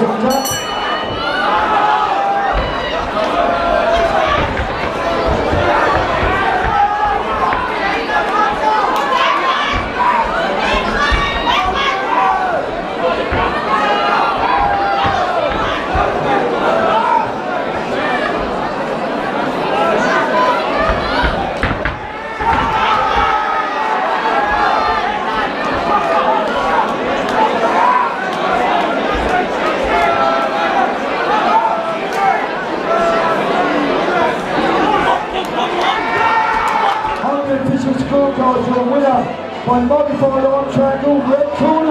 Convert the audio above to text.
Joga. the official scorecards. a winner by modified on-track all red corner.